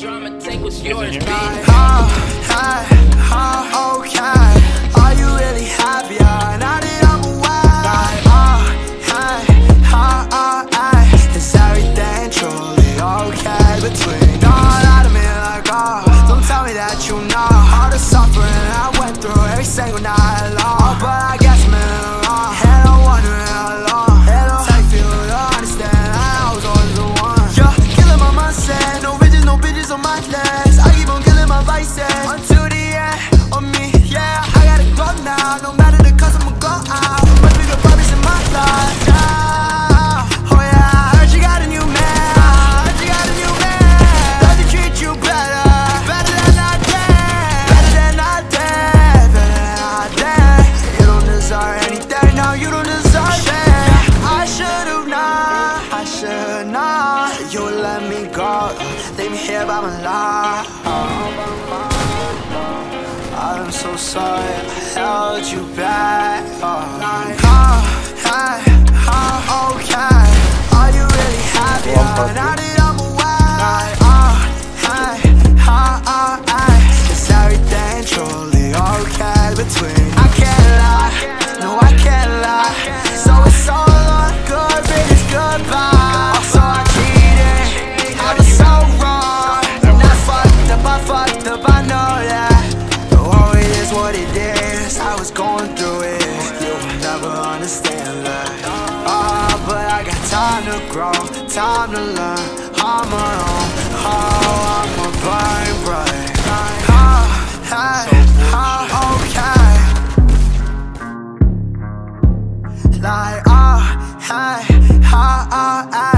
drama, take what's yours, hear. Oh, hey, oh, okay. Are you really happy? Yeah, now that I'm away. Like, oh, hey, oh, oh, hey. Is everything truly okay between all out of me? Like, oh, don't tell me that you know all the suffering I went through every single night would let me here by my life. I'm so sorry I held you back. Oh, like, oh, hey, oh, okay. Are you really happy? understand life Oh, ah, but I got time to grow, time to learn. On my own Oh, I'm a burn bright Oh, ah, I, oh, oh, hey, oh, oh,